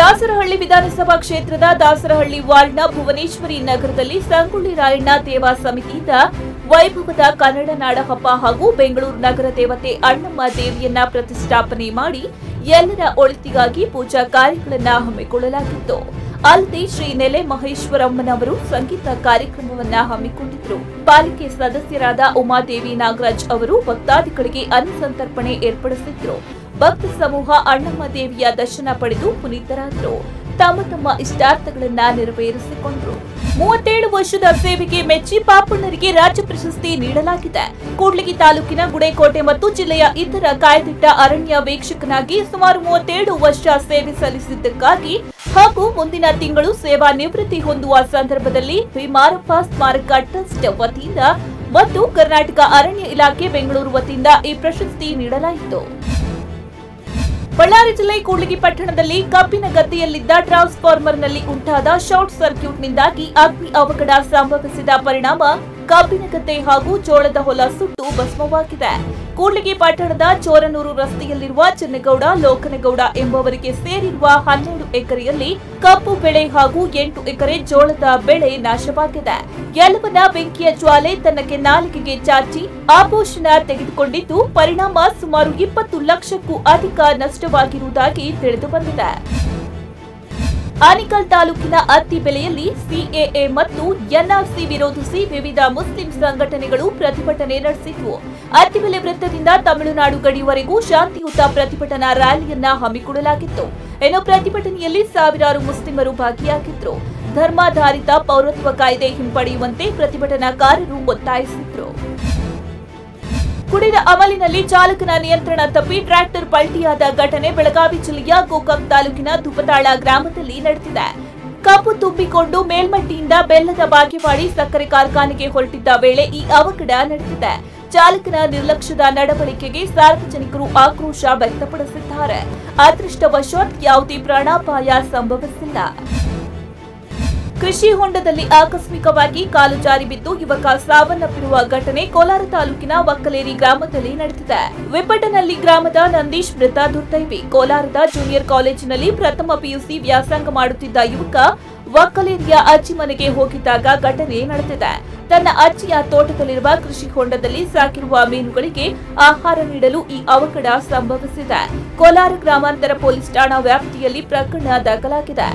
ದಾಸರಹಳ್ಳಿ ವಿಧಾನಸಭಾ ಕ್ಷೇತ್ರದ ದಾಸರಹಳ್ಳಿ ವಾರ್ಡ್ನ ಭುವನೇಶ್ವರಿ ನಗರದಲ್ಲಿ ಸಂಗೊಳ್ಳಿ ರಾಯಣ್ಣ ದೇವಾ ಸಮಿತಿಯಿಂದ ವೈಭವದ ಕನ್ನಡ ನಾಡ ಹಬ್ಬ ಹಾಗೂ ಬೆಂಗಳೂರು ನಗರ ದೇವತೆ ಅಣ್ಣಮ್ಮ ದೇವಿಯನ್ನ ಪ್ರತಿಷ್ಠಾಪನೆ ಮಾಡಿ ಎಲ್ಲರ ಒಳಿತಿಗಾಗಿ ಪೂಜಾ ಕಾರ್ಯಗಳನ್ನು ಹಮ್ಮಿಕೊಳ್ಳಲಾಗಿತ್ತು. ಅಲ್ಲದೆ ಶ್ರೀ ನೆಲೆ ಮಹೇಶ್ವರಮ್ಮನವರು ಸಂಗೀತ ಕಾರ್ಯಕ್ರಮವನ್ನ ಹಮ್ಮಿಕೊಂಡಿದ್ದರು ಪಾಲಿಕೆ ಸದಸ್ಯರಾದ ಉಮಾದೇವಿ ನಾಗರಾಜ್ ಅವರು ಭಕ್ತಾದಿಗಳಿಗೆ ಅನ್ನಸಂತರ್ಪಣೆ ಏರ್ಪಡಿಸಿದ್ರು. ಭಕ್ತ ಸಮೂಹ ಅಣ್ಣಮ್ಮ ದೇವಿಯ ದರ್ಶನ ಪಡೆದು ಪುನೀತರಾದರು. ತಮ್ಮ ತಮ್ಮ ಇಷ್ಟಾರ್ಥಗಳನ್ನ ನೆರವೇರಿಸಿಕೊಂಡರು. ಮೂವತ್ತೇಳು ವರ್ಷದ ಸೇವೆಗೆ ಮೆಚ್ಚಿ ಪಾಪಣ್ಣರಿಗೆ ರಾಜ್ಯ ಪ್ರಶಸ್ತಿ ನೀಡಲಾಗಿದೆ. ಕೂಡ್ಲಿಗಿ ತಾಲೂಕಿನ ಗುಡೇಕೋಟೆ ಮತ್ತು ಜಿಲ್ಲೆಯ ಇತರ ಕಾಯ್ದಿಟ್ಟ ಅರಣ್ಯ ವೀಕ್ಷಕನಾಗಿ ಸುಮಾರು ಮೂವತ್ತೇಳು ವರ್ಷ ಸೇವೆ ಸಲ್ಲಿಸಿದ್ದಕ್ಕಾಗಿ ಹಾಗೂ ಮುಂದಿನ ತಿಂಗಳು ಸೇವಾ ನಿವೃತ್ತಿ ಹೊಂದುವ ಸಂದರ್ಭದಲ್ಲಿ ವಿಮಾರಪ್ಪ ಸ್ಮಾರಕ ಟ್ರಸ್ಟ್ ವತಿಯಿಂದ ಮತ್ತು ಕರ್ನಾಟಕ ಅರಣ್ಯ ಇಲಾಖೆ ಬೆಂಗಳೂರು ವತಿಯಿಂದ ಈ ಪ್ರಶಸ್ತಿ ನೀಡಲಾಯಿತು. ಬಳ್ಳಾರಿ ಜಿಲ್ಲೆ ಕೂಡ್ಲಿಗಿ ಪಟ್ಟಣದಲ್ಲಿ ಕಬ್ಬಿನ ಗದ್ದೆಯಲ್ಲಿದ್ದ ಟ್ರಾನ್ಸ್ಫಾರ್ಮರ್ನಲ್ಲಿ ಉಂಟಾದ ಶಾರ್ಟ್ ಸರ್ಕ್ಯೂಟ್ನಿಂದಾಗಿ ಅಗ್ನಿ ಅವಘಡ ಸಂಭವಿಸಿದ ಪರಿಣಾಮ ಕಬ್ಬಿನ ಗದ್ದೆ ಹಾಗೂ ಜೋಳದ ಹೊಲ ಸುಟ್ಟು ಭಸ್ಮವಾಗಿದೆ. ಕೂಡ್ಲಿಗಿ ಪಟ್ಟಣದ ಚೋರನೂರು ರಸ್ತೆಯಲ್ಲಿರುವ ಚನ್ನಗೌಡ, ಲೋಕನಗೌಡ ಎಂಬವರಿಗೆ ಸೇರಿರುವ ಹನ್ನೆರಡು ಎಕರೆಯಲ್ಲಿ ಕಬ್ಬು ಬೆಳೆ ಹಾಗೂ ಎಂಟು ಎಕರೆ ಜೋಳದ ಬೆಳೆ ನಾಶವಾಗಿದೆ. ಎಲ್ಲವನ್ನ ಬೆಂಕಿಯ ಜ್ವಾಲೆ ತನ್ನ ನಾಲಿಗೆಗೆ ಚಾಚಿ ಆಭೂಷಣ ತೆಗೆದುಕೊಂಡಿದ್ದು, ಪರಿಣಾಮ ಸುಮಾರು ಇಪ್ಪತ್ತು ಲಕ್ಷಕ್ಕೂ ಅಧಿಕ ನಷ್ಟವಾಗಿರುವುದಾಗಿ ತಿಳಿದು ಬಂದಿದೆ. ಆನಿಕಲ್ ತಾಲೂಕಿನ ಅತ್ತಿಬೆಲೆಯಲ್ಲಿ ಸಿಎಎ ಮತ್ತು ಎನ್ಆರ್ಸಿ ವಿರೋಧಿಸಿ ವಿವಿಧ ಮುಸ್ಲಿಂ ಸಂಘಟನೆಗಳು ಪ್ರತಿಭಟನೆ ನಡೆಸಿದ್ವು. ಅತ್ತಿಬೆಲೆ ವೃತ್ತದಿಂದ ತಮಿಳುನಾಡು ಗಡಿವರೆಗೂ ಶಾಂತಿಯುತ ಪ್ರತಿಭಟನಾ ರ್ಯಾಲಿಯನ್ನ ಹಮ್ಮಿಕೊಳ್ಳಲಾಗಿತ್ತು. ಇನ್ನು ಪ್ರತಿಭಟನೆಯಲ್ಲಿ ಸಾವಿರಾರು ಮುಸ್ಲಿಮರು ಭಾಗಿಯಾಗಿದ್ರು. ಧರ್ಮಾಧಾರಿತ ಪೌರತ್ವ ಕಾಯ್ದೆ ಹಿಂಪಡೆಯುವಂತೆ ಪ್ರತಿಭಟನಾಕಾರರು ಒತ್ತಾಯಿಸಿದ್ರು. ಕುಡಿದ ಅಮಲಿನಲ್ಲಿ ಚಾಲಕನ ನಿಯಂತ್ರಣ ತಪ್ಪಿ ಟ್ರ್ಯಾಕ್ಟರ್ ಪಲ್ಟಿಯಾದ ಘಟನೆ ಬೆಳಗಾವಿ ಜಿಲ್ಲೆಯ ಗೋಕಾಕ್ ತಾಲೂಕಿನ ದುಪತಾಳ ಗ್ರಾಮದಲ್ಲಿ ನಡೆದಿದೆ. ಕಬ್ಬು ತುಂಬಿಕೊಂಡು ಮೇಲ್ಮಟ್ಟಿಯಿಂದ ಬೆಲ್ಲದ ಬಾಗೇವಾಡಿ ಸಕ್ಕರೆ ಕಾರ್ಖಾನೆಗೆ ಹೊರಟಿದ್ದ ವೇಳೆ ಈ ಅವಘಡ ನಡೆದಿದೆ. ಚಾಲಕನ ನಿರ್ಲಕ್ಷ್ಯದ ನಡವಳಿಕೆಗೆ ಸಾರ್ವಜನಿಕರು ಆಕ್ರೋಶ ವ್ಯಕ್ತಪಡಿಸಿದ್ದಾರೆ. ಅದೃಷ್ಟವಶಾತ್ ಯಾವುದೇ ಪ್ರಾಣಾಪಾಯ ಸಂಭವಿಸಿಲ್ಲ. ಕೃಷಿ ಹೊಂಡದಲ್ಲಿ ಆಕಸ್ಮಿಕವಾಗಿ ಕಾಲು ಜಾರಿ ಬಿದ್ದು ಯುವಕ ಸಾವನ್ನಪ್ಪಿರುವ ಘಟನೆ ಕೋಲಾರ ತಾಲೂಕಿನ ವಕ್ಕಲೇರಿ ಗ್ರಾಮದಲ್ಲಿ ನಡೆದಿದೆ. ವಿಪಟನಲ್ಲಿ ಗ್ರಾಮದ ನಂದೀಶ್ ಮೃತ ದುರ್ದೈವಿ. ಕೋಲಾರದ ಜೂನಿಯರ್ ಕಾಲೇಜಿನಲ್ಲಿ ಪ್ರಥಮ ಪಿಯುಸಿ ವ್ಯಾಸಂಗ ಮಾಡುತ್ತಿದ್ದ ಯುವಕ ವಕ್ಕಲೇರಿಯ ಅಜ್ಜಿ ಮನೆಗೆ ಹೋಗಿದ್ದಾಗ ಘಟನೆ ನಡೆದಿದೆ. ತನ್ನ ಅಜ್ಜಿಯ ತೋಟದಲ್ಲಿರುವ ಕೃಷಿ ಹೊಂಡದಲ್ಲಿ ಸಾಕಿರುವ ಮೀನುಗಳಿಗೆ ಆಹಾರ ನೀಡಲು ಈ ಅವಘಡ ಸಂಭವಿಸಿದೆ. ಕೋಲಾರ ಗ್ರಾಮಾಂತರ ಪೊಲೀಸ್ ಠಾಣಾ ವ್ಯಾಪ್ತಿಯಲ್ಲಿ ಪ್ರಕರಣ ದಾಖಲಾಗಿದೆ.